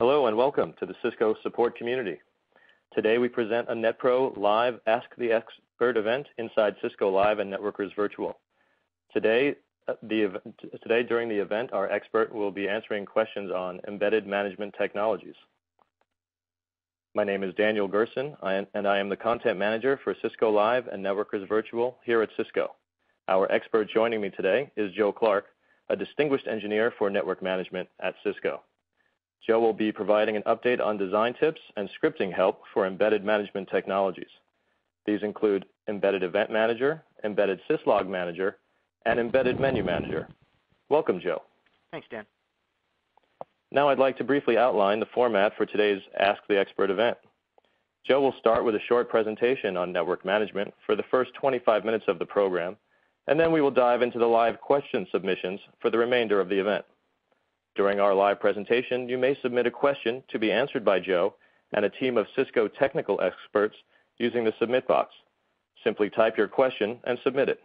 Hello, and welcome to the Cisco support community. Today we present a NetPro live Ask the Expert event inside Cisco Live and Networkers Virtual. Today, uh, today during the event, our expert will be answering questions on embedded management technologies. My name is Daniel Gerson, and I am the content manager for Cisco Live and Networkers Virtual here at Cisco. Our expert joining me today is Joe Clarke, a distinguished engineer for network management at Cisco. Joe will be providing an update on design tips and scripting help for embedded management technologies. These include Embedded Event Manager, Embedded Syslog Manager, and Embedded Menu Manager. Welcome, Joe. Thanks, Dan. Now I'd like to briefly outline the format for today's Ask the Expert event. Joe will start with a short presentation on network management for the first 25 minutes of the program, and then we will dive into the live question submissions for the remainder of the event. During our live presentation, you may submit a question to be answered by Joe and a team of Cisco technical experts using the submit box. Simply type your question and submit it.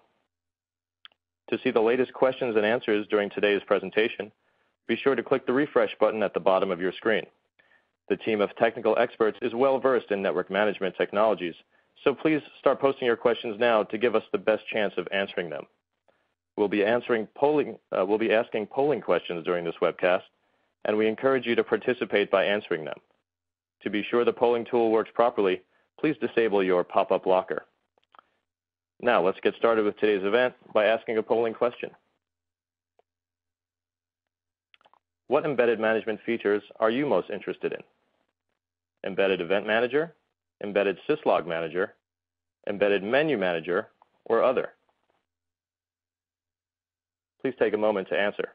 To see the latest questions and answers during today's presentation, be sure to click the refresh button at the bottom of your screen. The team of technical experts is well-versed in network management technologies, so please start posting your questions now to give us the best chance of answering them. We'll be answering polling, uh, be asking polling questions during this webcast, and we encourage you to participate by answering them. To be sure the polling tool works properly, please disable your pop-up blocker. Now let's get started with today's event by asking a polling question. What embedded management features are you most interested in? Embedded Event Manager, Embedded Syslog Manager, Embedded Menu Manager, or other? Please take a moment to answer.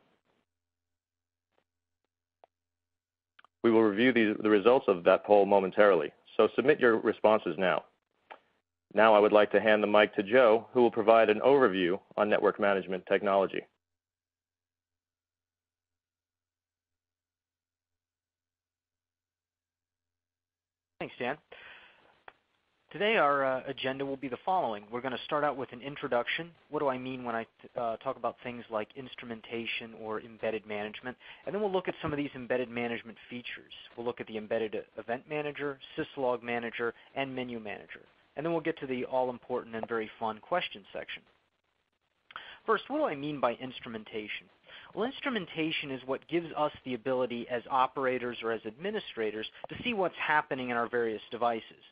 We will review the, results of that poll momentarily, so submit your responses now. Now I would like to hand the mic to Joe, who will provide an overview on network management technology. Thanks, Dan. Today our uh, agenda will be the following. We're going to start out with an introduction. What do I mean when I uh, talk about things like instrumentation or embedded management? And then we'll look at some of these embedded management features. We'll look at the embedded event manager, syslog manager, and menu manager. And then we'll get to the all-important and very fun question section. First, what do I mean by instrumentation? Well, instrumentation is what gives us the ability as operators or as administrators to see what's happening in our various devices.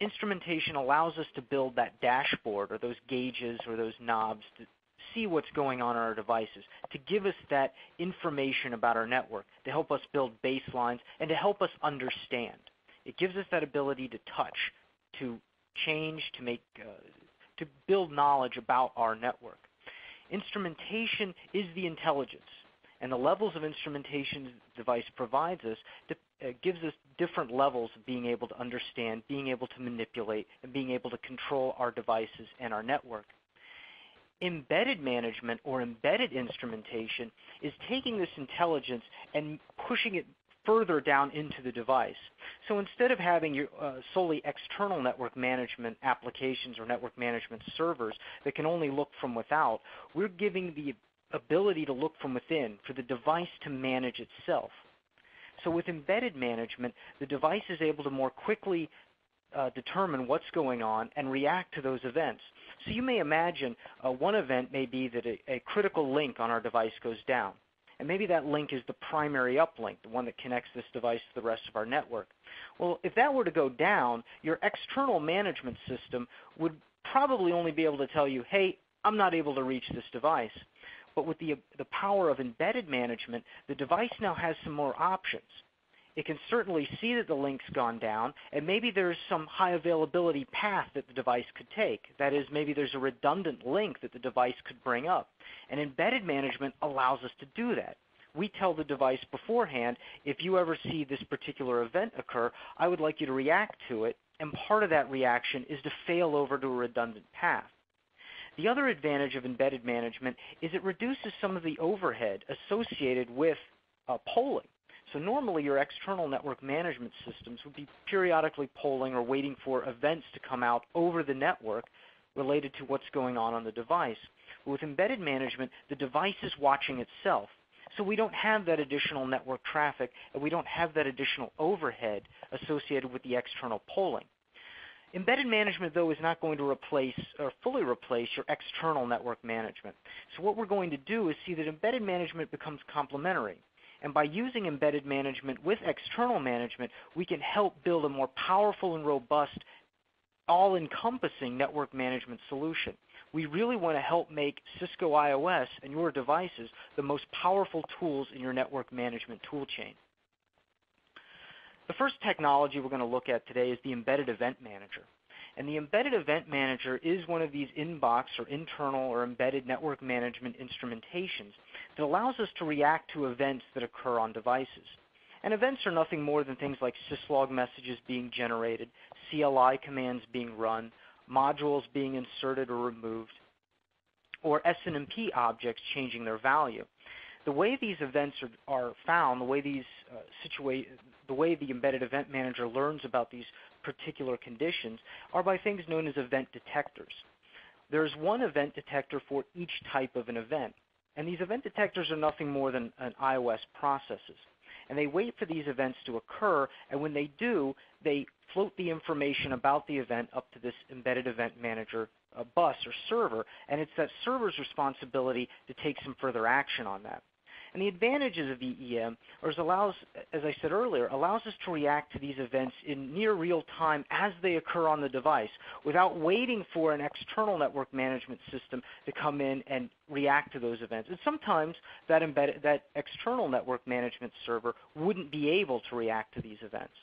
Instrumentation allows us to build that dashboard or those gauges or those knobs to see what's going on on our devices, to give us that information about our network, to help us build baselines, and to help us understand. It gives us that ability to touch, to change, to make, uh, to build knowledge about our network. Instrumentation is the intelligence, and the levels of instrumentation the device provides us gives us different levels of being able to understand, being able to manipulate, and being able to control our devices and our network. Embedded management or embedded instrumentation is taking this intelligence and pushing it further down into the device. So instead of having your, uh, solely external network management applications or network management servers that can only look from without, we're giving the ability to look from within for the device to manage itself. So with embedded management, the device is able to more quickly uh, determine what's going on and react to those events. So you may imagine uh, one event may be that a, a critical link on our device goes down. And maybe that link is the primary uplink, the one that connects this device to the rest of our network. Well, if that were to go down, your external management system would probably only be able to tell you, hey, I'm not able to reach this device. But with the, the power of embedded management, the device now has some more options. It can certainly see that the link's gone down, and maybe there's some high availability path that the device could take. That is, maybe there's a redundant link that the device could bring up. And embedded management allows us to do that. We tell the device beforehand, if you ever see this particular event occur, I would like you to react to it, and part of that reaction is to fail over to a redundant path. The other advantage of embedded management is it reduces some of the overhead associated with uh, polling. So normally your external network management systems would be periodically polling or waiting for events to come out over the network related to what's going on on the device. With embedded management, the device is watching itself. So we don't have that additional network traffic, and we don't have that additional overhead associated with the external polling. Embedded management, though, is not going to replace or fully replace your external network management. So what we're going to do is see that embedded management becomes complementary. And by using embedded management with external management, we can help build a more powerful and robust, all-encompassing network management solution. We really want to help make Cisco IOS and your devices the most powerful tools in your network management tool chain. The first technology we're going to look at today is the Embedded Event Manager. And the Embedded Event Manager is one of these in-box or internal or embedded network management instrumentations that allows us to react to events that occur on devices. And events are nothing more than things like syslog messages being generated, CLI commands being run, modules being inserted or removed, or SNMP objects changing their value. The way these events are found, uh, the way the Embedded Event Manager learns about these particular conditions are by things known as event detectors. There's one event detector for each type of an event, and these event detectors are nothing more than an IOS processes. And they wait for these events to occur, and when they do, they float the information about the event up to this Embedded Event Manager uh, bus or server, and it's that server's responsibility to take some further action on that. And the advantages of EEM, as I said earlier, allows us to react to these events in near real time as they occur on the device without waiting for an external network management system to come in and react to those events. And sometimes that external network management server wouldn't be able to react to these events.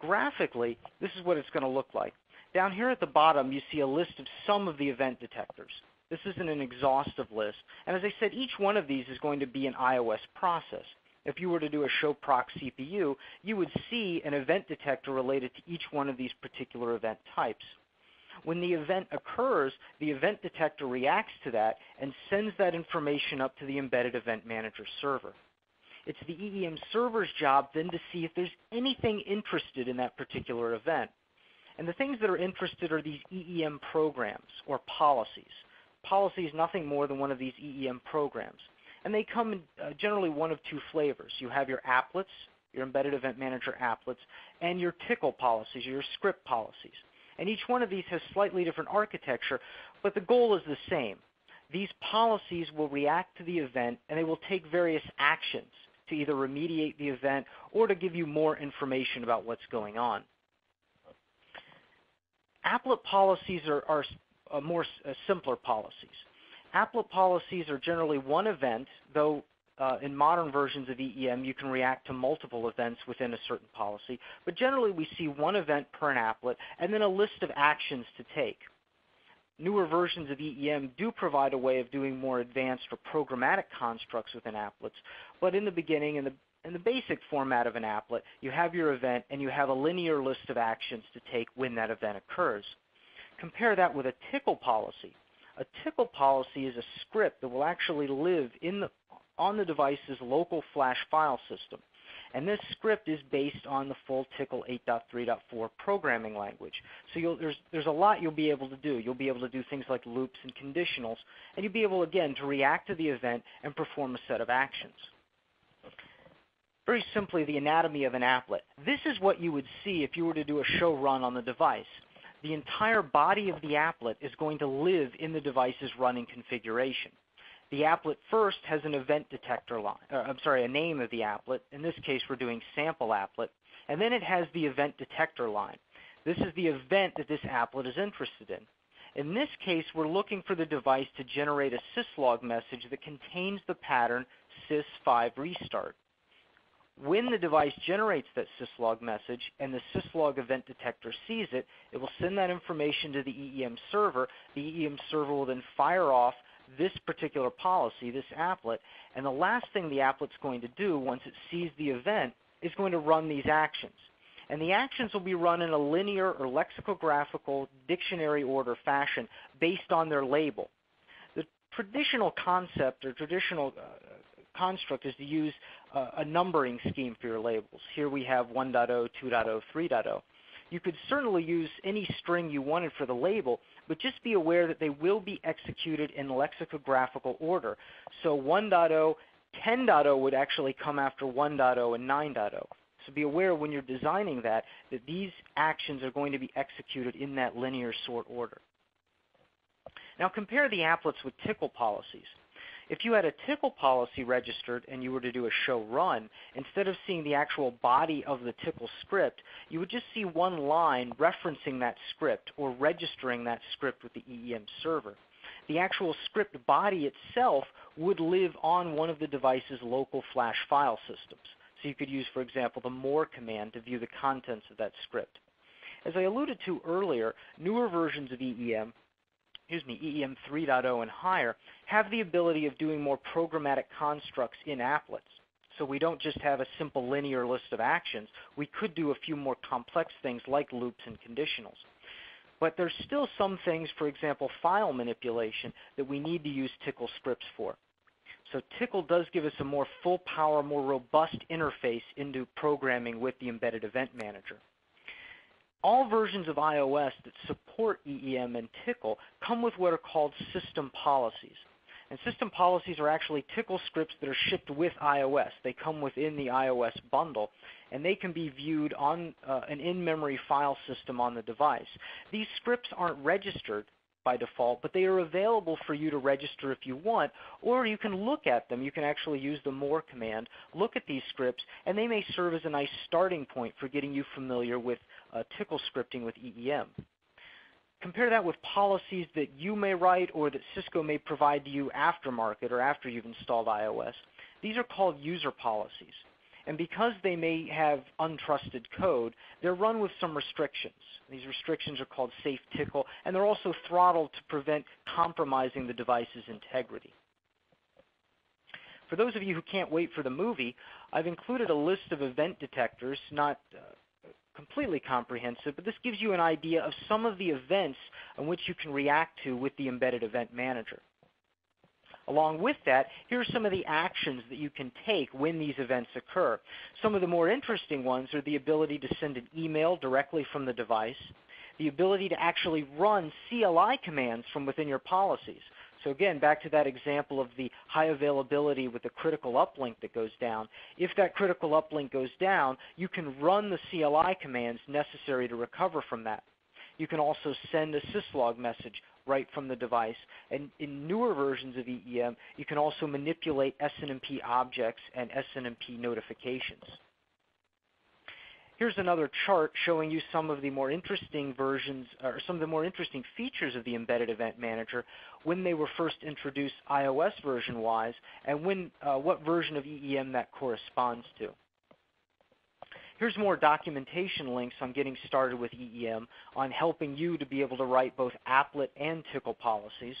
Graphically, this is what it's going to look like. Down here at the bottom, you see a list of some of the event detectors. This isn't an exhaustive list. And as I said, each one of these is going to be an IOS process. If you were to do a show proc CPU, you would see an event detector related to each one of these particular event types. When the event occurs, the event detector reacts to that and sends that information up to the Embedded Event Manager server. It's the EEM server's job then to see if there's anything interested in that particular event. And the things that are interested are these EEM programs or policies. Policy is nothing more than one of these EEM programs. And they come in uh, generally one of two flavors. You have your applets, your Embedded Event Manager applets, and your Tcl policies, your script policies. And each one of these has slightly different architecture, but the goal is the same. These policies will react to the event, and they will take various actions to either remediate the event or to give you more information about what's going on. Applet policies are more simpler policies. Applet policies are generally one event, though uh, in modern versions of EEM, you can react to multiple events within a certain policy. But generally, we see one event per an applet and then a list of actions to take. Newer versions of EEM do provide a way of doing more advanced or programmatic constructs within applets. But in the beginning, in the, in the basic format of an applet, you have your event, and you have a linear list of actions to take when that event occurs. Compare that with a Tcl policy. A Tcl policy is a script that will actually live in the, on the device's local flash file system. And this script is based on the full Tcl 8.3.4 programming language. So there's, there's a lot you'll be able to do. You'll be able to do things like loops and conditionals, and you'll be able, again, to react to the event and perform a set of actions. Very simply, the anatomy of an applet. This is what you would see if you were to do a show run on the device. The entire body of the applet is going to live in the device's running configuration. The applet first has an event detector line, uh, I'm sorry, a name of the applet. In this case, we're doing sample applet. And then it has the event detector line. This is the event that this applet is interested in. In this case, we're looking for the device to generate a syslog message that contains the pattern sys5 restart. When the device generates that syslog message and the syslog event detector sees it it will send that information to the EEM server. The EEM server will then fire off this particular policy, this applet, and the last thing the applet's going to do once it sees the event is going to run these actions. And the actions will be run in a linear or lexicographical dictionary order fashion based on their label. The traditional concept or traditional uh, construct is to use a numbering scheme for your labels. Here we have 1.0, 2.0, 3.0. You could certainly use any string you wanted for the label, but just be aware that they will be executed in lexicographical order. So 1.0 10.0 would actually come after 1.0 and 9.0. So be aware when you're designing that, that these actions are going to be executed in that linear sort order. Now compare the applets with Tcl policies. If you had a Tcl policy registered and you were to do a show run, instead of seeing the actual body of the Tcl script, you would just see one line referencing that script or registering that script with the EEM server. The actual script body itself would live on one of the device's local flash file systems. So you could use, for example, the more command to view the contents of that script. As I alluded to earlier, newer versions of EEM excuse me, EEM 3.0 and higher, have the ability of doing more programmatic constructs in applets. So we don't just have a simple linear list of actions. We could do a few more complex things like loops and conditionals. But there's still some things, for example, file manipulation, that we need to use Tcl scripts for. So Tcl does give us a more full power, more robust interface into programming with the embedded event manager all versions of IOS that support EEM and Tcl come with what are called system policies. And system policies are actually Tcl scripts that are shipped with IOS. They come within the IOS bundle, and they can be viewed on uh, an in-memory file system on the device. These scripts aren't registered by default, but they are available for you to register if you want, or you can look at them. You can actually use the more command, look at these scripts, and they may serve as a nice starting point for getting you familiar with uh, TCL scripting with EEM. Compare that with policies that you may write or that Cisco may provide to you aftermarket or after you've installed IOS. These are called user policies. And because they may have untrusted code, they're run with some restrictions. These restrictions are called safe Tcl, and they're also throttled to prevent compromising the device's integrity. For those of you who can't wait for the movie, I've included a list of event detectors, not uh, completely comprehensive, but this gives you an idea of some of the events on which you can react to with the embedded event manager. Along with that, here are some of the actions that you can take when these events occur. Some of the more interesting ones are the ability to send an email directly from the device, the ability to actually run CLI commands from within your policies. So again, back to that example of the high availability with the critical uplink that goes down. If that critical uplink goes down, you can run the CLI commands necessary to recover from that. You can also send a syslog message right from the device. And in newer versions of EEM, you can also manipulate SNMP objects and SNMP notifications. Here's another chart showing you some of the more interesting versions, or some of the more interesting features of the Embedded Event Manager when they were first introduced IOS version-wise, and when, uh, what version of EEM that corresponds to. Here's more documentation links on getting started with EEM, on helping you to be able to write both applet and Tcl policies.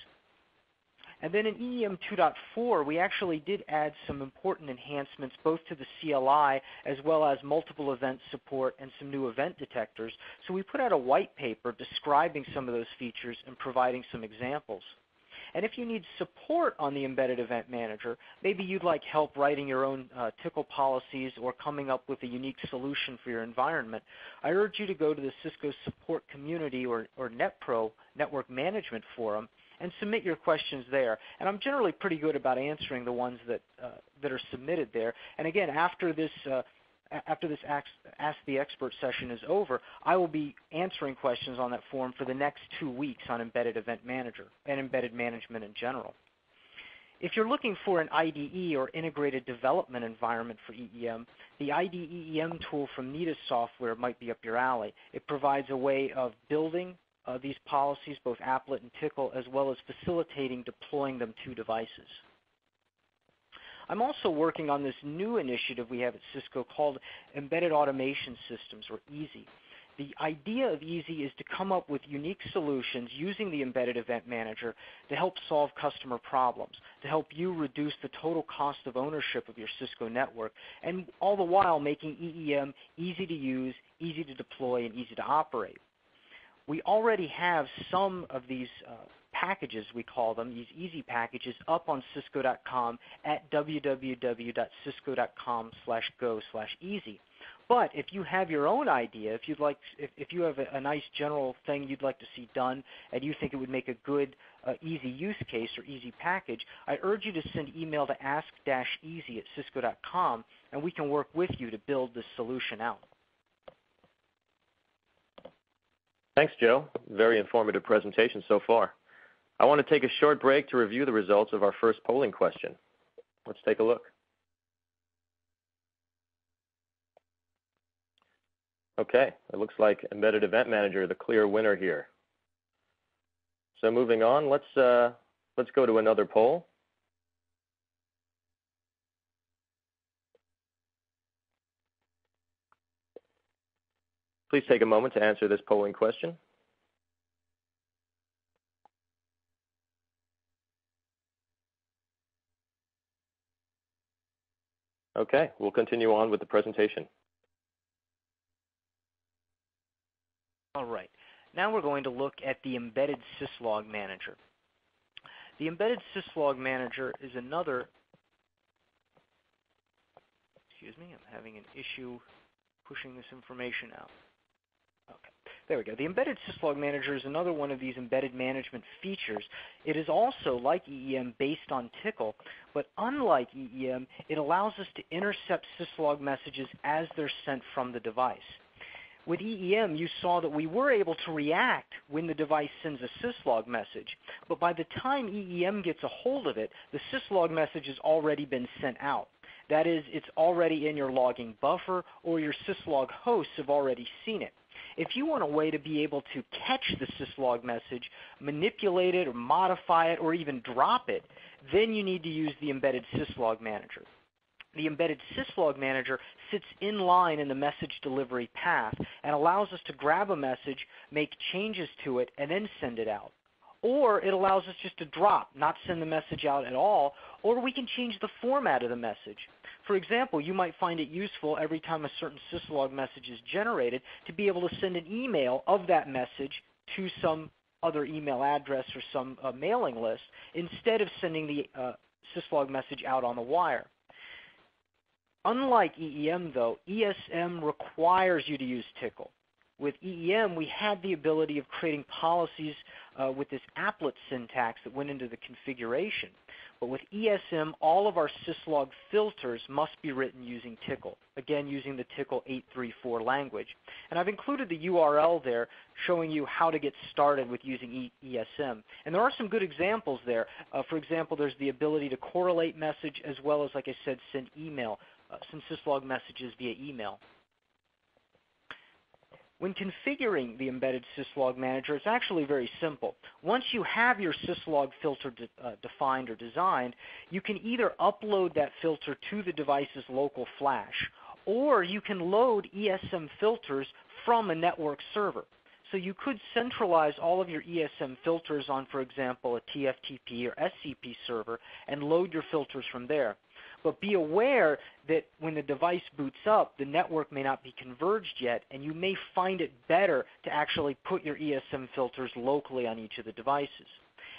And then in EEM 2.4, we actually did add some important enhancements both to the CLI as well as multiple event support and some new event detectors. So we put out a white paper describing some of those features and providing some examples. And if you need support on the Embedded Event Manager, maybe you'd like help writing your own uh, TCL policies or coming up with a unique solution for your environment, I urge you to go to the Cisco Support Community or NetPro Network Management Forum and submit your questions there. And I'm generally pretty good about answering the ones that, uh, that are submitted there. And again, after this uh, after this Ask the Expert session is over, I will be answering questions on that forum for the next two weeks on Embedded Event Manager and embedded management in general. If you're looking for an IDE or integrated development environment for EEM, the IDEEM tool from Nidus Software might be up your alley. It provides a way of building uh, these policies, both applet and Tcl, as well as facilitating deploying them to devices. I'm also working on this new initiative we have at Cisco called Embedded Automation Systems, or EASY. The idea of EASY is to come up with unique solutions using the Embedded Event Manager to help solve customer problems, to help you reduce the total cost of ownership of your Cisco network, and all the while making EEM easy to use, easy to deploy, and easy to operate. We already have some of these uh, packages, we call them, these easy packages, up on cisco.com at www.cisco.com slash go slash easy. But if you have your own idea, if you'd like, if, if you have a, a nice general thing you'd like to see done, and you think it would make a good, uh, easy use case or easy package, I urge you to send email to ask-easy at cisco.com, and we can work with you to build this solution out. Thanks, Joe. Very informative presentation so far. I want to take a short break to review the results of our first polling question. Let's take a look. Okay, it looks like Embedded Event Manager, the clear winner here. So moving on, let's uh, let's go to another poll. Please take a moment to answer this polling question. Okay, we'll continue on with the presentation. All right. Now we're going to look at the Embedded Syslog Manager. The Embedded Syslog Manager is another, excuse me, I'm having an issue pushing this information out. There we go. The Embedded Syslog Manager is another one of these embedded management features. It is also, like EEM, based on Tcl, but unlike EEM, it allows us to intercept syslog messages as they're sent from the device with EEM, you saw that we were able to react when the device sends a syslog message. But by the time EEM gets a hold of it, the syslog message has already been sent out. That is, it's already in your logging buffer or your syslog hosts have already seen it. If you want a way to be able to catch the syslog message, manipulate it or modify it or even drop it, then you need to use the embedded syslog manager the embedded syslog manager sits in line in the message delivery path and allows us to grab a message, make changes to it, and then send it out. Or it allows us just to drop, not send the message out at all, or we can change the format of the message. For example, you might find it useful every time a certain syslog message is generated to be able to send an email of that message to some other email address or some uh, mailing list instead of sending the uh, syslog message out on the wire. Unlike EEM, though, ESM requires you to use Tcl. With EEM, we had the ability of creating policies uh, with this applet syntax that went into the configuration. But with ESM, all of our syslog filters must be written using Tcl, again using the Tcl 834 language. And I've included the URL there showing you how to get started with using e ESM. And there are some good examples there. Uh, for example, there's the ability to correlate message as well as, like I said, send email uh, some syslog messages via email. When configuring the embedded syslog manager, it's actually very simple. Once you have your syslog filter de uh, defined or designed, you can either upload that filter to the device's local flash, or you can load ESM filters from a network server. So you could centralize all of your ESM filters on, for example, a TFTP or SCP server and load your filters from there. But be aware that when the device boots up, the network may not be converged yet, and you may find it better to actually put your ESM filters locally on each of the devices.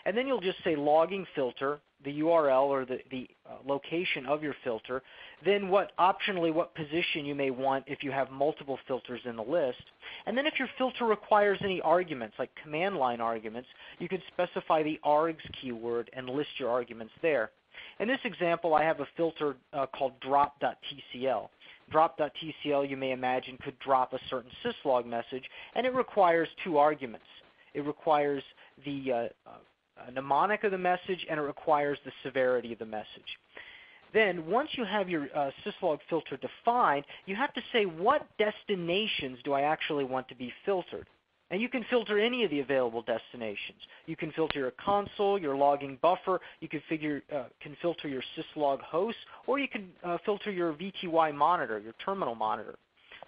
And then you'll just say logging filter, the URL or the, the uh, location of your filter, then what optionally what position you may want if you have multiple filters in the list. And then if your filter requires any arguments, like command line arguments, you can specify the args keyword and list your arguments there. In this example, I have a filter uh, called drop.tcl. Drop.tcl, you may imagine, could drop a certain syslog message, and it requires two arguments. It requires the uh, uh, mnemonic of the message, and it requires the severity of the message. Then, once you have your uh, syslog filter defined, you have to say what destinations do I actually want to be filtered. And you can filter any of the available destinations. You can filter your console, your logging buffer, you can, figure, uh, can filter your syslog host, or you can uh, filter your VTY monitor, your terminal monitor.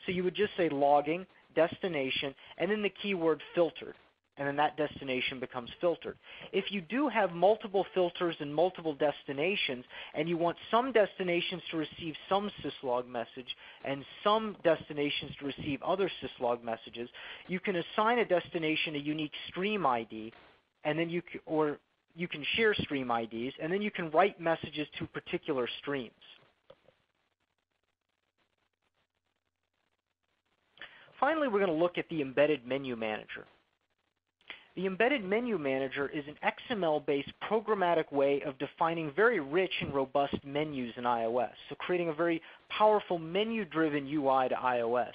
So you would just say logging, destination, and then the keyword filtered and then that destination becomes filtered. If you do have multiple filters and multiple destinations, and you want some destinations to receive some syslog message and some destinations to receive other syslog messages, you can assign a destination a unique stream ID, and then you or you can share stream IDs, and then you can write messages to particular streams. finally, we're going to look at the Embedded Menu Manager. The Embedded Menu Manager is an XML-based programmatic way of defining very rich and robust menus in IOS, so creating a very powerful menu-driven UI to IOS.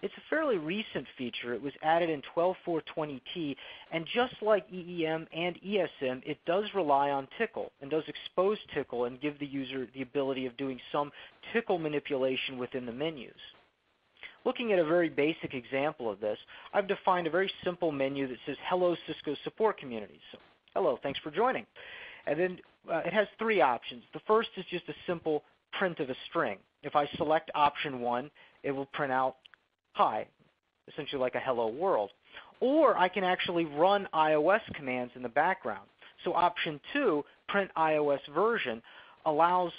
It's a fairly recent feature. It was added in 12.4.20t, and just like EEM and ESM, it does rely on Tcl and does expose Tcl and give the user the ability of doing some Tcl manipulation within the menus. Looking at a very basic example of this, I've defined a very simple menu that says, Hello Cisco Support Community. So, hello, thanks for joining. And then uh, it has three options. The first is just a simple print of a string. If I select option one, it will print out hi, essentially like a hello world. Or I can actually run IOS commands in the background. So option two, print IOS version, allows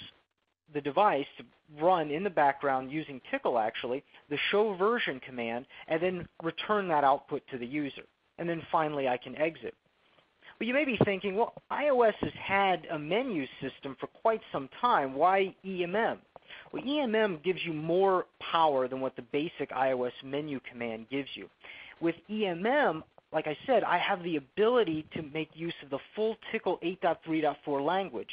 the device to run in the background using Tcl actually, the show version command, and then return that output to the user. And then finally I can exit. But you may be thinking, well, IOS has had a menu system for quite some time. Why EMM? Well, EMM gives you more power than what the basic IOS menu command gives you. With EMM, like I said, I have the ability to make use of the full Tcl 8.3.4 language.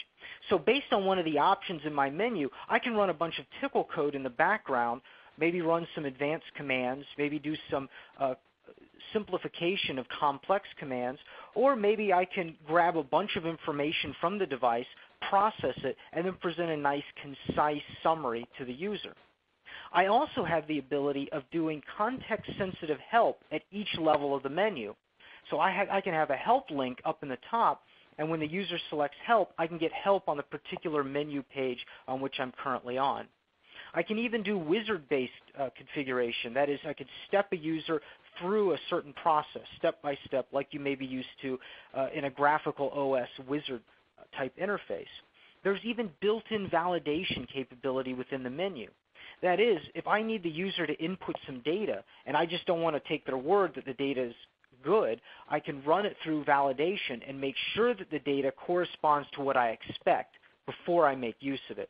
So based on one of the options in my menu, I can run a bunch of Tcl code in the background, maybe run some advanced commands, maybe do some uh, simplification of complex commands, or maybe I can grab a bunch of information from the device, process it, and then present a nice concise summary to the user. I also have the ability of doing context-sensitive help at each level of the menu. So I, I, can have a help link up in the top, and when the user selects help, I can get help on the particular menu page on which I'm currently on. I can even do wizard-based uh, configuration. That is, I could step a user through a certain process, step by step, like you may be used to uh, in a graphical OS wizard type interface. There's even built-in validation capability within the menu. That is, if I need the user to input some data and I just don't want to take their word that the data is good, I can run it through validation and make sure that the data corresponds to what I expect before I make use of it.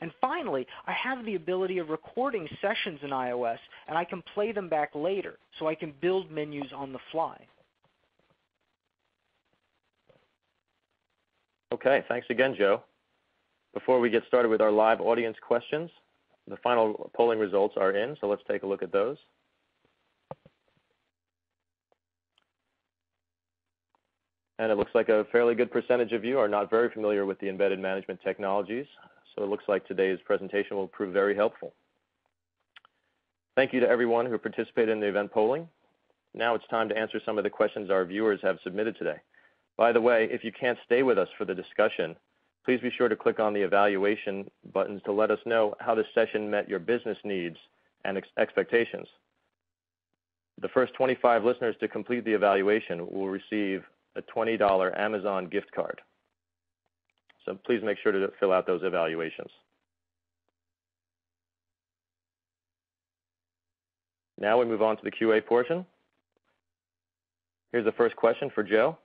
And finally, I have the ability of recording sessions in IOS and I can play them back later so I can build menus on the fly. Okay, thanks again, Joe. Before we get started with our live audience questions, the final polling results are in, so let's take a look at those. And it looks like a fairly good percentage of you are not very familiar with the embedded management technologies, so it looks like today's presentation will prove very helpful. Thank you to everyone who participated in the event polling. Now it's time to answer some of the questions our viewers have submitted today. By the way, if you can't stay with us for the discussion, please be sure to click on the evaluation buttons to let us know how the session met your business needs and ex expectations. The first 25 listeners to complete the evaluation will receive a $20 Amazon gift card. So please make sure to fill out those evaluations. Now we move on to the QA portion. Here's the first question for Joe.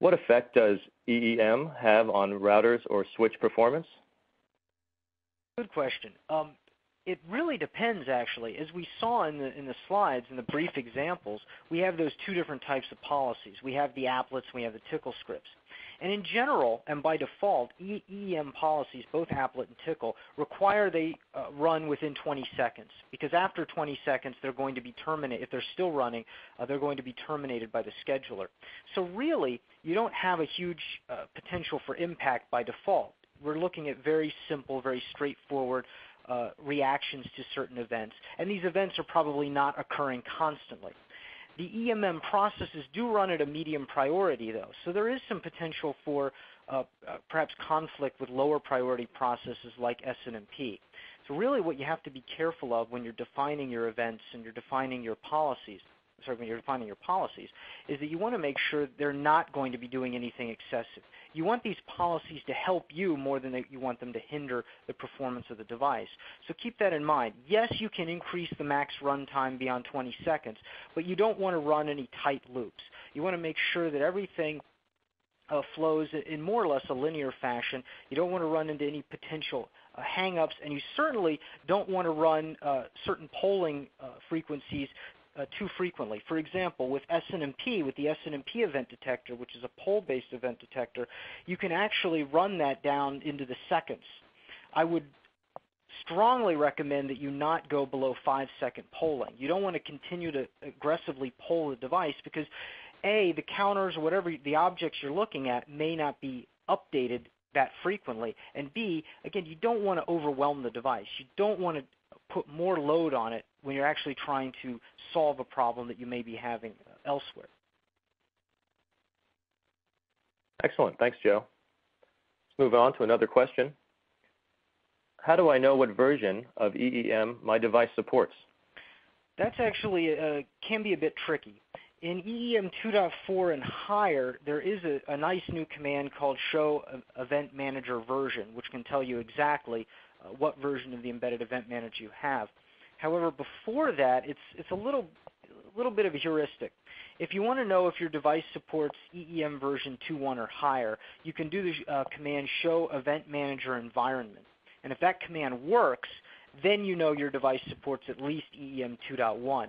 What effect does EEM have on routers or switch performance? Good question. Um, it really depends, actually. As we saw in the in the slides in the brief examples, we have those two different types of policies. We have the applets, and we have the Tcl scripts. And in general, and by default, EEM policies, both applet and Tcl require they uh, run within 20 seconds because after 20 seconds, they're going to be terminated. If they're still running, uh, they're going to be terminated by the scheduler. So really, you don't have a huge uh, potential for impact by default. We're looking at very simple, very straightforward uh, reactions to certain events. And these events are probably not occurring constantly. The EMM processes do run at a medium priority, though, so there is some potential for uh, uh, perhaps conflict with lower priority processes like SNMP. So really what you have to be careful of when you're defining your events and you're defining your policies sorry, when you're defining your policies, is that you want to make sure they're not going to be doing anything excessive. You want these policies to help you more than you want them to hinder the performance of the device. So keep that in mind. Yes, you can increase the max runtime beyond 20 seconds, but you don't want to run any tight loops. You want to make sure that everything uh, flows in more or less a linear fashion. You don't want to run into any potential uh, hangups, and you certainly don't want to run uh, certain polling uh, frequencies Uh, too frequently. For example, with SNMP, with the SNMP event detector, which is a poll-based event detector, you can actually run that down into the seconds. I would strongly recommend that you not go below five second polling. You don't want to continue to aggressively poll the device because A, the counters or whatever the objects you're looking at may not be updated that frequently. And B, again, you don't want to overwhelm the device. You don't want to put more load on it when you're actually trying to solve a problem that you may be having elsewhere. Excellent. Thanks, Joe. Let's move on to another question. How do I know what version of EEM my device supports? That's actually uh, can be a bit tricky. In EEM 2.4 and higher, there is a, a, nice new command called show event manager version, which can tell you exactly uh, what version of the embedded event manager you have. However, before that, it's, it's a little, little bit of a heuristic. If you want to know if your device supports EEM version 2.1 or higher, you can do the uh, command show event manager environment. And if that command works, then you know your device supports at least EEM 2.1.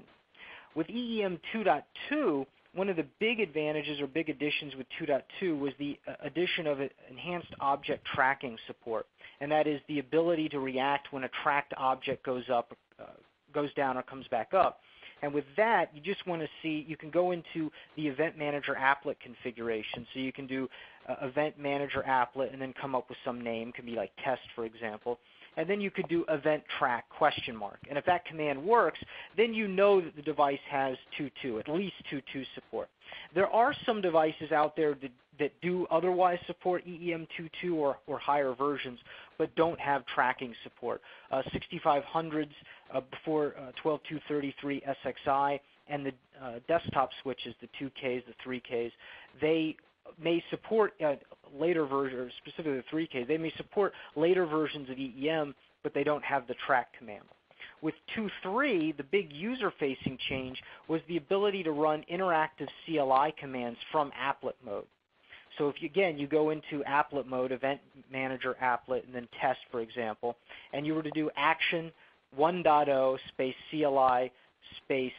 With EEM 2.2, one of the big advantages or big additions with 2.2 was the uh, addition of enhanced object tracking support, and that is the ability to react when a tracked object goes up, uh, goes down, or comes back up. And with that, you just want to see, you can go into the Event Manager applet configuration. So you can do uh, Event Manager applet and then come up with some name. It can be like test, for example. And then you could do event track question mark. And if that command works, then you know that the device has 2.2, at least 2.2 support. There are some devices out there that, that do otherwise support EEM 2.2 or, or higher versions, but don't have tracking support. Uh, 6500s uh, before uh, 12233 SXI and the uh, desktop switches, the 2Ks, the 3Ks, they may support uh, later versions, specifically the 3K, they may support later versions of EEM, but they don't have the track command. With 2.3, the big user-facing change was the ability to run interactive CLI commands from applet mode. So if you, again, you go into applet mode, Event Manager applet, and then test, for example, and you were to do action 1.0 space CLI space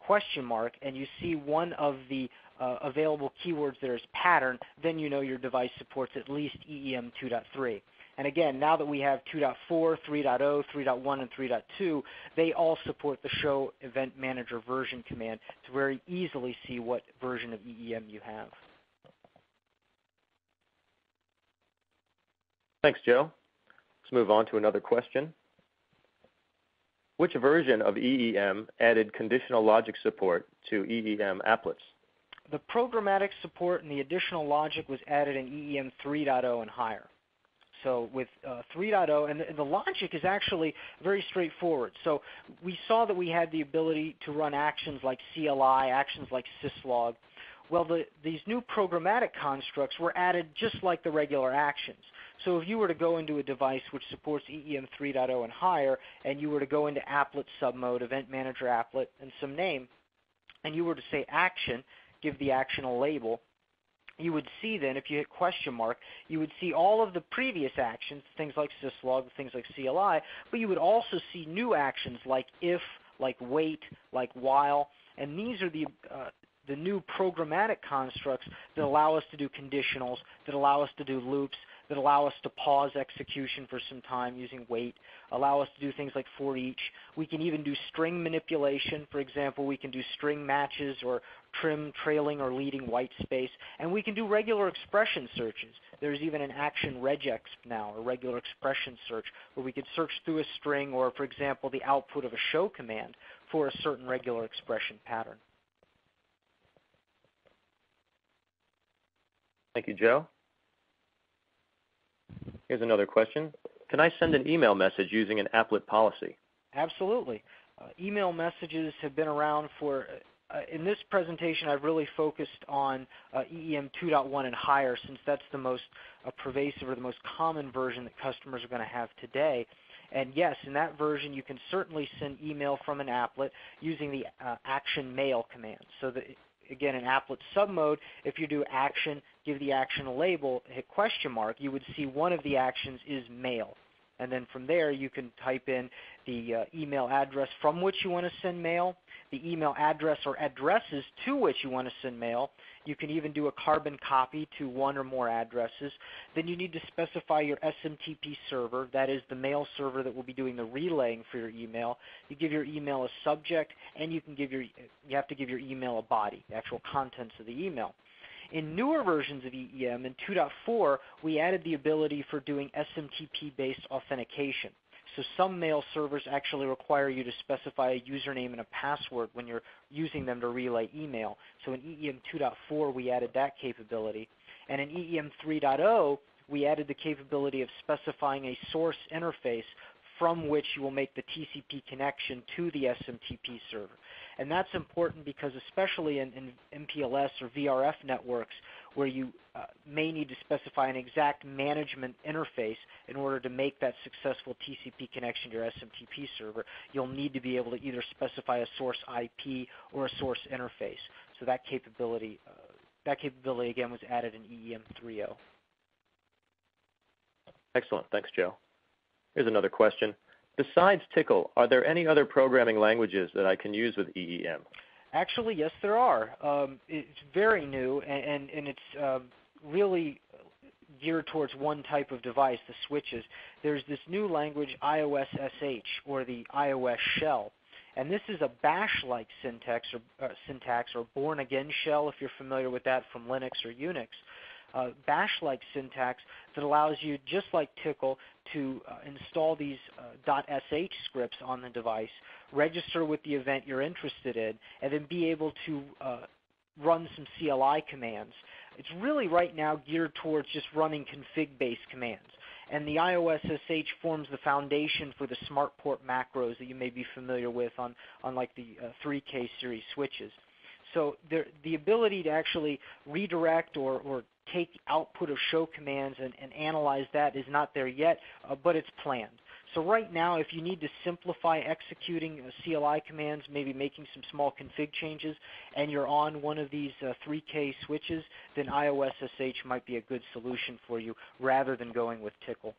question mark, and you see one of the uh, available keywords there as pattern, then you know your device supports at least EEM 2.3. And again, now that we have 2.4, 3.0, 3.1, and 3.2, they all support the show event manager version command to very easily see what version of EEM you have. Thanks, Joe. Let's move on to another question. Which version of EEM added conditional logic support to EEM applets? The programmatic support and the additional logic was added in EEM 3.0 and higher. So with uh, 3.0, and the, the, logic is actually very straightforward. So we saw that we had the ability to run actions like CLI, actions like syslog. Well, the, these new programmatic constructs were added just like the regular actions. So if you were to go into a device which supports EEM 3.0 and higher, and you were to go into applet submode, event manager applet, and some name, and you were to say action, give the action a label, you would see then, if you hit question mark, you would see all of the previous actions, things like syslog, things like CLI, but you would also see new actions like if, like wait, like while, and these are the uh, the new programmatic constructs that allow us to do conditionals, that allow us to do loops, that allow us to pause execution for some time using wait, allow us to do things like for each. We can even do string manipulation. For example, we can do string matches or trim trailing or leading white space. And we can do regular expression searches. There's even an action regex now, a regular expression search, where we could search through a string or, for example, the output of a show command for a certain regular expression pattern. Thank you, Joe. Here's another question. Can I send an email message using an applet policy? Absolutely. Uh, email messages have been around for, uh, in this presentation I've really focused on uh, EEM 2.1 and higher since that's the most uh, pervasive or the most common version that customers are going to have today. And yes, in that version you can certainly send email from an applet using the uh, action mail command. So that again, in applet submode, if you do action, give the action a label, hit question mark, you would see one of the actions is mail. And then from there, you can type in the uh, email address from which you want to send mail, the email address or addresses to which you want to send mail. You can even do a carbon copy to one or more addresses. Then you need to specify your SMTP server, that is the mail server that will be doing the relaying for your email. You give your email a subject, and you can give your you have to give your email a body, the actual contents of the email. In newer versions of EEM, in 2.4, we added the ability for doing SMTP-based authentication. So some mail servers actually require you to specify a username and a password when you're using them to relay email. So in EEM 2.4, we added that capability. And in EEM 3.0, we added the capability of specifying a source interface from which you will make the TCP connection to the SMTP server. And that's important because especially in, in MPLS or VRF networks where you uh, may need to specify an exact management interface in order to make that successful TCP connection to your SMTP server, you'll need to be able to either specify a source IP or a source interface. So that capability, uh, that capability again was added in EEM 3.0. Excellent. Thanks, Joe. Here's another question. Besides Tcl, are there any other programming languages that I can use with EEM? Actually, yes, there are. Um, it's very new, and, and, and it's uh, really geared towards one type of device, the switches. There's this new language, IOS SH, or the IOS shell. And this is a bash-like syntax or, uh, syntax or born-again shell, if you're familiar with that from Linux or Unix uh, bash-like syntax that allows you, just like Tcl, to uh, install these uh, .sh scripts on the device, register with the event you're interested in, and then be able to uh, run some CLI commands. It's really right now geared towards just running config-based commands. And the IOS SH forms the foundation for the SmartPort macros that you may be familiar with on, on like the uh, 3K series switches. So there, the ability to actually redirect or, or take output of show commands and, and analyze that is not there yet, uh, but it's planned. So right now, if you need to simplify executing uh, CLI commands, maybe making some small config changes, and you're on one of these uh, 3K switches, then IOS SH might be a good solution for you rather than going with Tcl.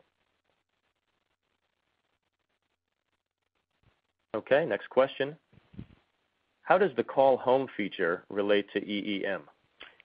Okay, next question. How does the call home feature relate to EEM?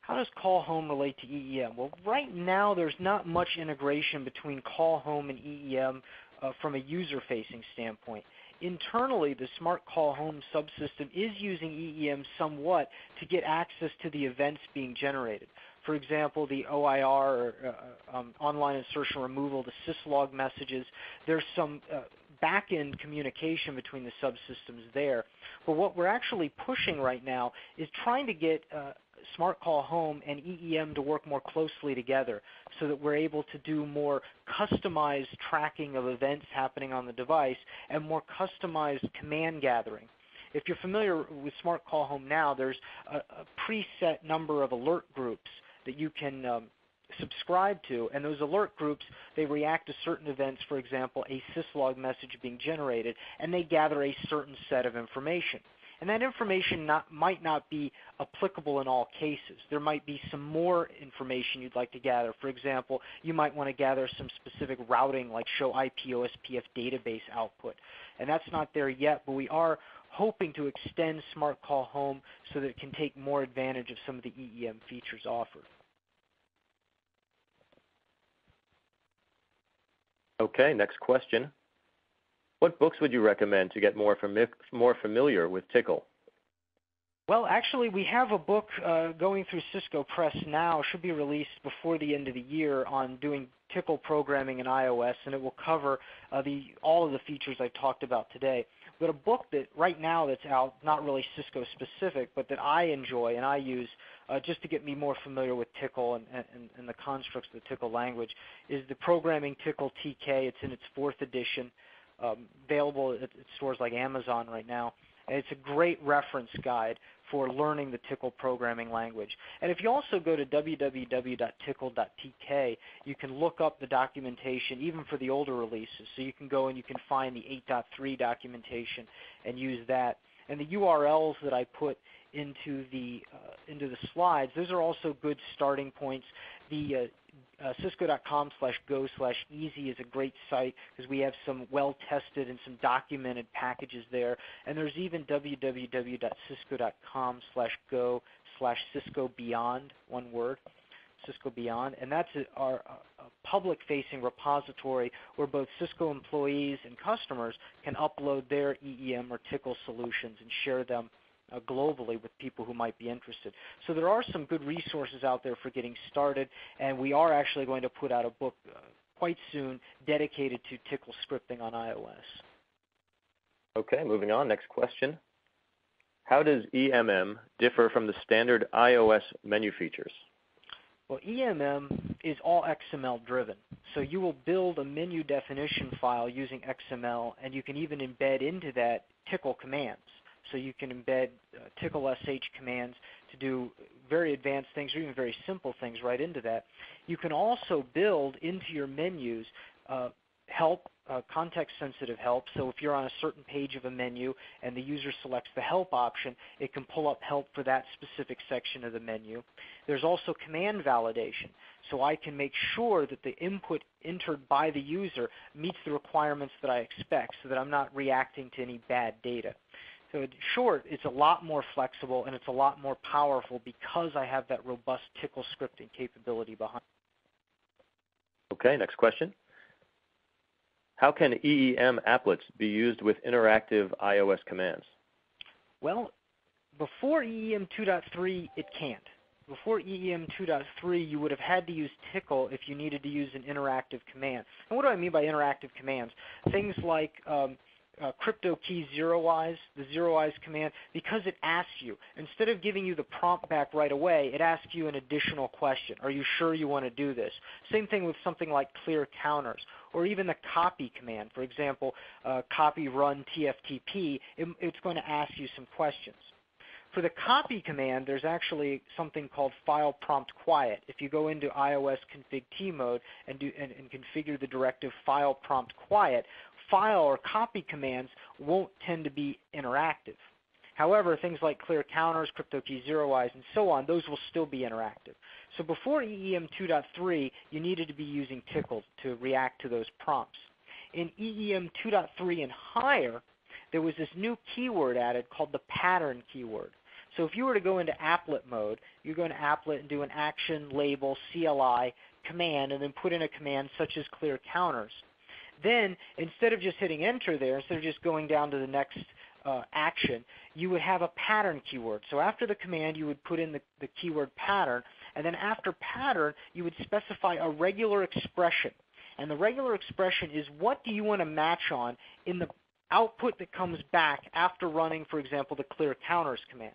How does call home relate to EEM? Well, right now there's not much integration between call home and EEM uh, from a user-facing standpoint. Internally, the Smart Call Home subsystem is using EEM somewhat to get access to the events being generated. For example, the OIR, uh, um, online insertion removal, the syslog messages. There's some uh, back-end communication between the subsystems there. But what we're actually pushing right now is trying to get Smart Call Home and EEM to work more closely together so that we're able to do more customized tracking of events happening on the device and more customized command gathering. If you're familiar with Smart Call Home now, there's a, a preset number of alert groups that you can um, subscribe to, and those alert groups, they react to certain events, for example, a syslog message being generated, and they gather a certain set of information. And that information not, might not be applicable in all cases. There might be some more information you'd like to gather. For example, you might want to gather some specific routing like show IP OSPF database output. And that's not there yet, but we are hoping to extend Smart Call Home so that it can take more advantage of some of the EEM features offered. Okay, next question. What books would you recommend to get more, fami more familiar with Tcl? Well, actually, we have a book uh, going through Cisco Press now, should be released before the end of the year on doing Tcl programming in IOS, and it will cover uh, the, all of the features I've talked about today. But a book that right now that's out, not really Cisco specific, but that I enjoy and I use uh, just to get me more familiar with Tcl and, and, and the constructs of the Tcl language, is the Programming Tickle TK. It's in its fourth edition um, available at, at stores like Amazon right now. And it's a great reference guide for learning the Tcl programming language. And if you also go to www.tcl.tk, you can look up the documentation even for the older releases. So you can go and you can find the 8.3 documentation and use that. And the URLs that I put into the uh, into the slides, those are also good starting points. The uh, uh, cisco.com slash go slash easy is a great site because we have some well-tested and some documented packages there. And there's even www.cisco.com slash go slash Cisco Beyond, one word, Cisco Beyond. And that's our public-facing repository where both Cisco employees and customers can upload their EEM or Tcl solutions and share them uh, globally with people who might be interested. So there are some good resources out there for getting started, and we are actually going to put out a book uh, quite soon dedicated to Tcl scripting on IOS. Okay, moving on. Next question. How does EMM differ from the standard IOS menu features? Well, EMM is all XML driven. So you will build a menu definition file using XML, and you can even embed into that Tcl commands. So you can embed uh, TICL SH commands to do very advanced things or even very simple things right into that. You can also build into your menus uh, help, uh, context-sensitive help. So if you're on a certain page of a menu and the user selects the help option, it can pull up help for that specific section of the menu. There's also command validation. So I can make sure that the input entered by the user meets the requirements that I expect so that I'm not reacting to any bad data. So in short, it's a lot more flexible and it's a lot more powerful because I have that robust Tcl scripting capability behind. Okay, next question. How can EEM applets be used with interactive IOS commands? Well, before EEM 2.3, it can't. Before EEM 2.3, you would have had to use Tcl if you needed to use an interactive command. And what do I mean by interactive commands? Things like um, uh, crypto key zeroize, the zeroize command, because it asks you, instead of giving you the prompt back right away, it asks you an additional question. Are you sure you want to do this? Same thing with something like clear counters, or even the copy command. For example, uh, copy run TFTP, it, it's going to ask you some questions. For the copy command, there's actually something called file prompt quiet. If you go into IOS config T mode and, do, and, and configure the directive file prompt quiet, file or copy commands won't tend to be interactive. However, things like clear counters, crypto key zeroize, and so on, those will still be interactive. So before EEM 2.3, you needed to be using Tcl to react to those prompts. In EEM 2.3 and higher, there was this new keyword added called the pattern keyword. So if you were to go into applet mode, you go into applet and do an action label CLI command and then put in a command such as clear counters. Then instead of just hitting enter there, instead of just going down to the next uh, action, you would have a pattern keyword. So after the command, you would put in the, the keyword pattern, and then after pattern, you would specify a regular expression. And the regular expression is what do you want to match on in the output that comes back after running, for example, the clear counters command.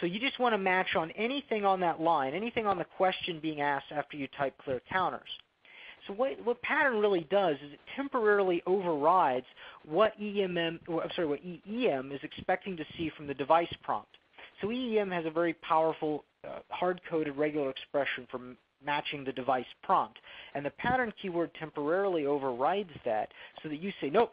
So you just want to match on anything on that line, anything on the question being asked after you type clear counters. So what, what pattern really does is it temporarily overrides what EMM, or, I'm sorry, what EEM is expecting to see from the device prompt. So EEM has a very powerful uh, hard-coded regular expression for matching the device prompt. And the pattern keyword temporarily overrides that so that you say, nope,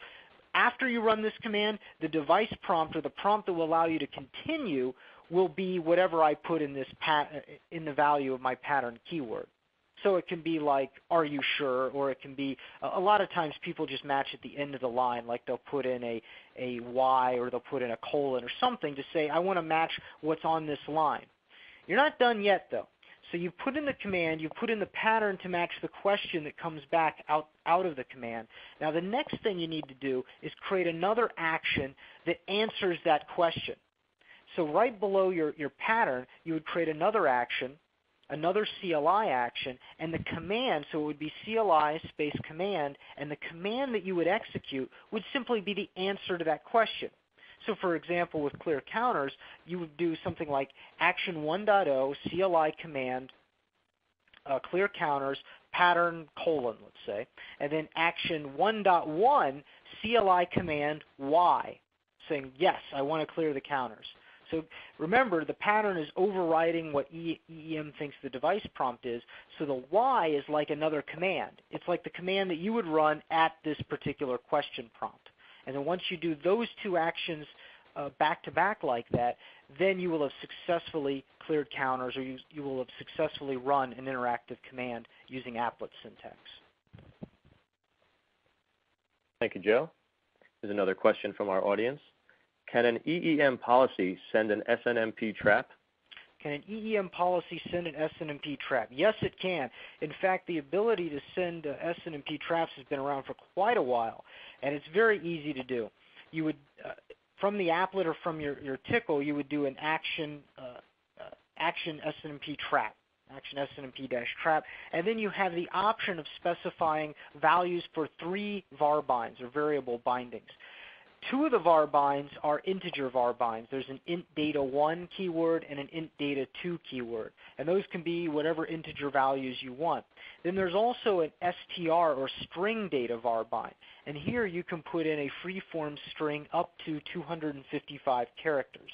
after you run this command, the device prompt or the prompt that will allow you to continue will be whatever I put in this pat- in the value of my pattern keyword. So it can be like, are you sure? Or it can be, a lot of times people just match at the end of the line, like they'll put in a, a Y or they'll put in a colon or something to say, I want to match what's on this line. You're not done yet though. So you put in the command, you put in the pattern to match the question that comes back out, out of the command. Now the next thing you need to do is create another action that answers that question. So right below your, your pattern, you would create another action another CLI action, and the command, so it would be CLI space command, and the command that you would execute would simply be the answer to that question. So for example, with clear counters, you would do something like action 1.0 CLI command uh, clear counters pattern colon, let's say, and then action 1.1 CLI command Y, saying, yes, I want to clear the counters. So remember, the pattern is overriding what EEM thinks the device prompt is. So the Y is like another command. It's like the command that you would run at this particular question prompt. And then once you do those two actions uh, back to back like that, then you will have successfully cleared counters or you, you will have successfully run an interactive command using applet syntax. Thank you, Joe. Here's another question from our audience. Can an EEM policy send an SNMP trap? Can an EEM policy send an SNMP trap? Yes, it can. In fact, the ability to send uh, SNMP traps has been around for quite a while, and it's very easy to do. You would, uh, from the applet or from your, your TCL, you would do an action uh, uh action SNMP trap action SNMP dash trap, and then you have the option of specifying values for three var binds or variable bindings. Two of the var binds are integer var binds. There's an int data1 keyword and an int data2 keyword, and those can be whatever integer values you want. Then there's also an str or string data var bind, and here you can put in a free-form string up to 255 characters.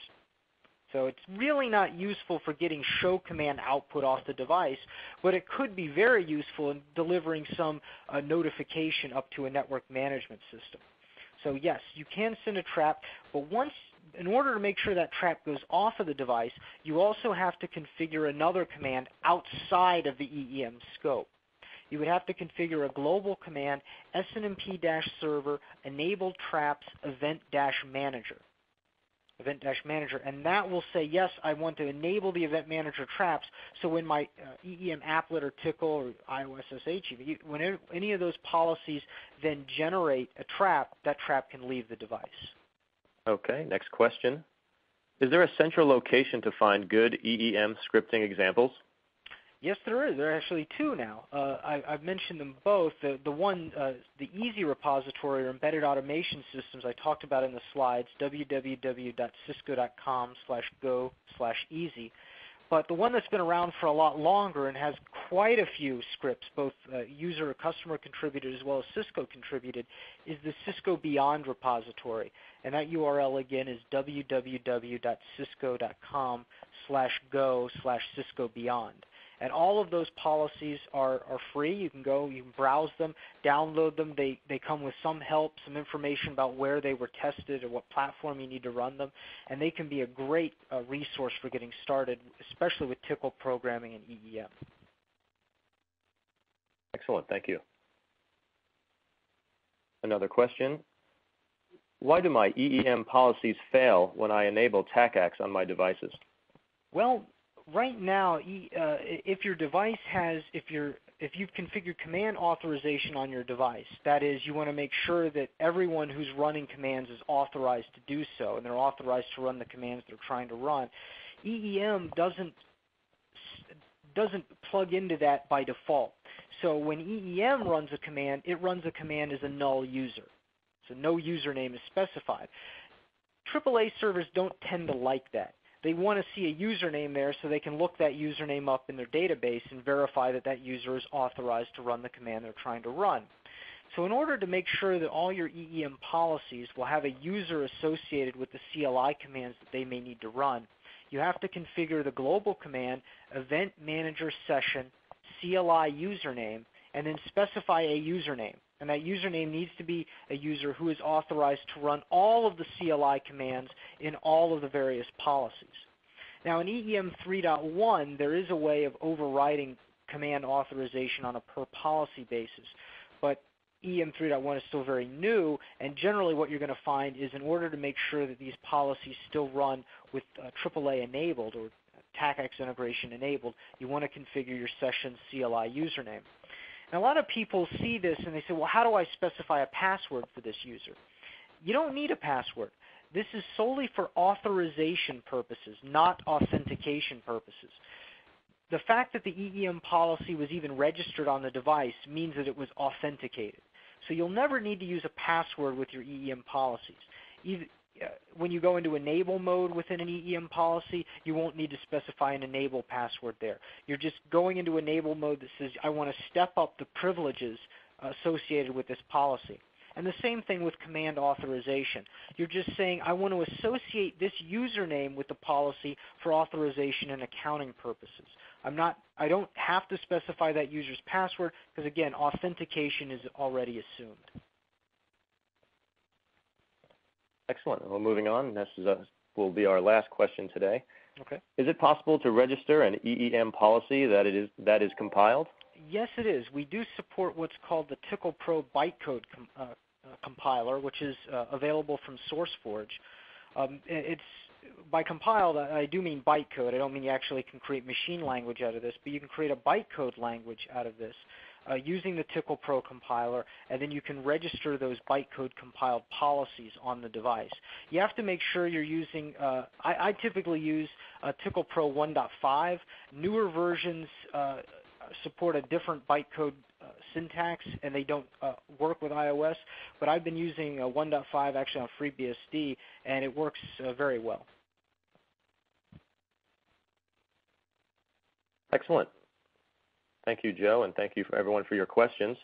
So it's really not useful for getting show command output off the device, but it could be very useful in delivering some uh, notification up to a network management system. So yes, you can send a trap, but once in order to make sure that trap goes off of the device, you also have to configure another command outside of the EEM scope. You would have to configure a global command snmp-server enable traps event-manager event manager, and that will say, yes, I want to enable the event manager traps, so when my uh, EEM applet or Tcl or IOS SH, when any of those policies then generate a trap, that trap can leave the device. Okay, next question. Is there a central location to find good EEM scripting examples? Yes, there is. There are actually two now. Uh, I, have mentioned them both. The, the one, uh, the easy repository or embedded automation systems I talked about in the slides, www.cisco.com slash go slash easy. But the one that's been around for a lot longer and has quite a few scripts, both uh, user or customer contributed as well as Cisco contributed, is the Cisco Beyond repository. And that URL again is www.cisco.com slash go slash Cisco Beyond. And all of those policies are, are free. You can go, you can browse them, download them. They, they come with some help, some information about where they were tested or what platform you need to run them. And they can be a great uh, resource for getting started, especially with Tcl programming and EEM. Excellent. Thank you. Another question. Why do my EEM policies fail when I enable TACACS on my devices? Well, right now, uh, if your device has, if you're if you've configured command authorization on your device, that is, you want to make sure that everyone who's running commands is authorized to do so, and they're authorized to run the commands they're trying to run. EEM doesn't doesn't plug into that by default. So when EEM runs a command, it runs a command as a null user. So no username is specified. AAA servers don't tend to like that they want to see a username there so they can look that username up in their database and verify that that user is authorized to run the command they're trying to run. So in order to make sure that all your EEM policies will have a user associated with the CLI commands that they may need to run, you have to configure the global command event manager session CLI username and then specify a username. And that username needs to be a user who is authorized to run all of the CLI commands in all of the various policies. Now in EEM 3.1, there is a way of overriding command authorization on a per policy basis. But EEM 3.1 is still very new, and generally what you're going to find is in order to make sure that these policies still run with uh, AAA enabled or TACACS integration enabled, you want to configure your session CLI username. And a lot of people see this and they say, well, how do I specify a password for this user? You don't need a password. This is solely for authorization purposes, not authentication purposes. The fact that the EEM policy was even registered on the device means that it was authenticated. So you'll never need to use a password with your EEM policies. Uh, when you go into enable mode within an EEM policy, you won't need to specify an enable password there. You're just going into enable mode that says, I want to step up the privileges associated with this policy. And the same thing with command authorization. You're just saying, I want to associate this username with the policy for authorization and accounting purposes. I'm not, I don't have to specify that user's password because, again, authentication is already assumed. Excellent. Well, moving on. This will be our last question today. Okay. Is it possible to register an EEM policy that it is that is compiled? Yes, it is. We do support what's called the TclPro bytecode uh, uh, compiler, which is uh, available from SourceForge. Um, it's by compiled, I do mean bytecode. I don't mean you actually can create machine language out of this, but you can create a bytecode language out of this using the TclPro compiler, and then you can register those bytecode compiled policies on the device. You have to make sure you're using, I I, typically use TclPro 1.5. Newer versions support a different bytecode uh, syntax, and they don't uh, work with IOS. But I've been using uh, 1.5 actually on FreeBSD, and it works very well. Excellent. Thank you, Joe, and thank you for everyone for your questions.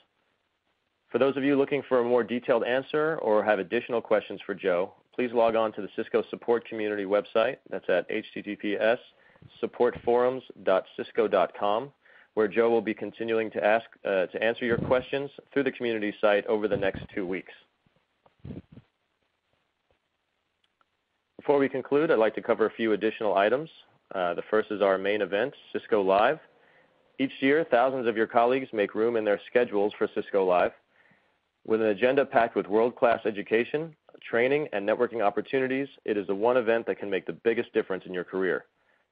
For those of you looking for a more detailed answer or have additional questions for Joe, please log on to the Cisco support community website. That's at https://supportforums.cisco.com, where Joe will be continuing to ask uh, to answer your questions through the community site over the next two weeks. Before we conclude, I'd like to cover a few additional items. The first is our main event, Cisco Live. Each year, thousands of your colleagues make room in their schedules for Cisco Live. With an agenda packed with world-class education, training, and networking opportunities, it is the one event that can make the biggest difference in your career.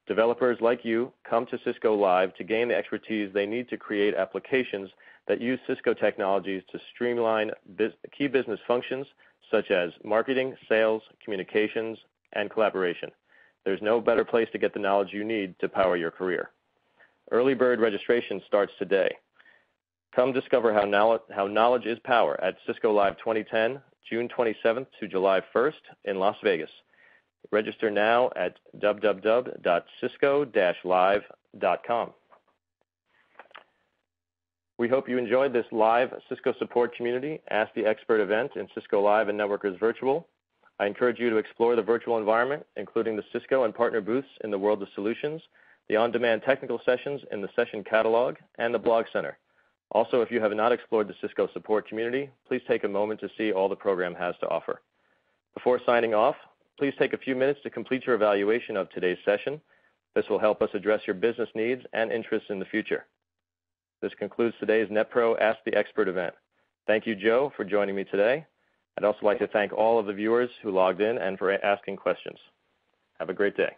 Developers like you come to Cisco Live to gain the expertise they need to create applications that use Cisco technologies to streamline key business functions such as marketing, sales, communications, and collaboration. There's no better place to get the knowledge you need to power your career. Early bird registration starts today. Come discover how knowledge is power at Cisco Live 2010, June 27th to July 1st in Las Vegas. Register now at www.cisco-live.com. We hope you enjoyed this live Cisco support community Ask the Expert event in Cisco Live and Networkers Virtual. I encourage you to explore the virtual environment, including the Cisco and partner booths in the World of Solutions, the on-demand technical sessions in the session catalog, and the blog center. Also, if you have not explored the Cisco support community, please take a moment to see all the program has to offer. Before signing off, please take a few minutes to complete your evaluation of today's session. This will help us address your business needs and interests in the future. This concludes today's NetPro Ask the Expert event. Thank you, Joe, for joining me today. I'd also like to thank all of the viewers who logged in and for asking questions. Have a great day.